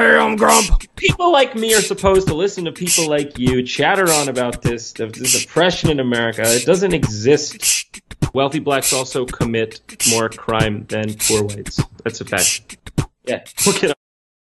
Ham Grump. People like me are supposed to listen to people like you chatter on about this, this oppression in America. It doesn't exist. Wealthy blacks also commit more crime than poor whites. That's a fact. Yeah, look it up.